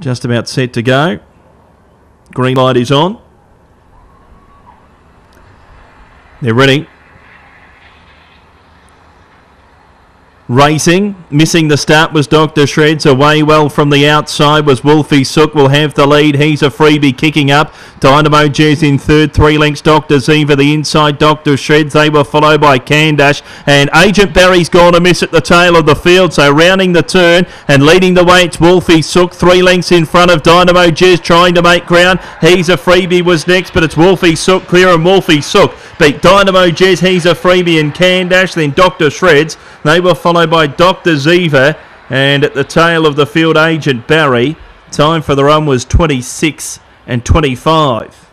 Just about set to go. Green light is on. They're ready. Racing, missing the start was Dr. Shreds. Away well from the outside was Wolfie Sook. Will have the lead. He's a freebie kicking up. Dynamo Jazz in third. Three lengths, Dr. Ziva. The inside Dr. Shreds. They were followed by Candash. And Agent Barry's gone miss at the tail of the field. So rounding the turn and leading the way, it's Wolfie Sook. Three lengths in front of Dynamo Jazz trying to make ground. He's a freebie was next, but it's Wolfie Sook clear and Wolfie Sook beat Dynamo Jazz. He's a freebie and Candash. Then Dr. Shreds. They were followed followed by Dr. Ziva, and at the tail of the field, Agent Barry. Time for the run was 26 and 25.